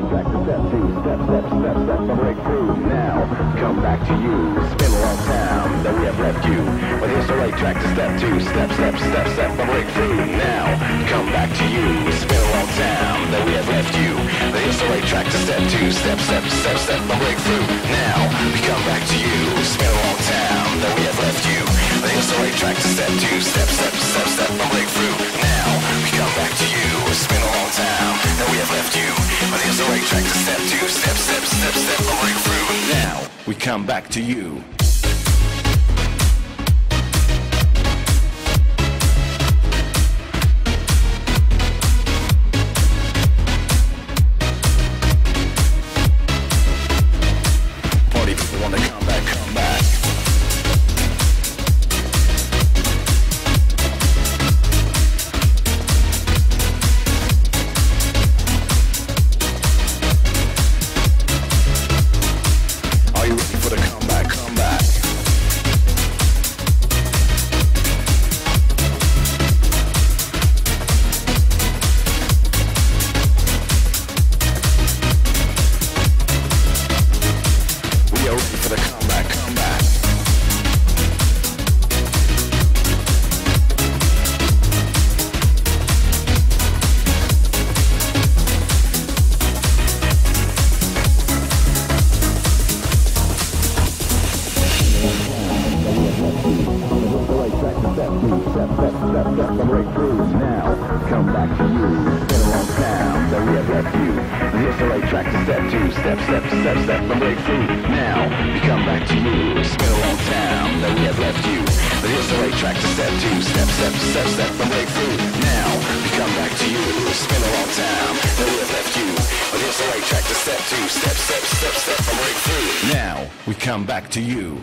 right back to step two. Step, step, step, step, a breakthrough. Now, come back to you. It's been a long time that we have left you. But here's the right track to step two. Step, step, step, step, a breakthrough. Now, come back to you. It's been a long time that we have left you. But here's the right track to step two. Step, step, step, step, a breakthrough. Now, But the step to. Step, step, step, step, break through. Now, we come back to you. Now, come back to you. Been a long time that we have left you. Here's the right track to step to. Step, step, step, step, and break. Now, come back to you. It's been a long time that we have left you. But here's the right track to step to. Step, step, step, step, and break through. Now, come back to you. It's been a long time that we have left you. But here's the right track to step to. Step, step, step, step, and break. Now, we come back to you.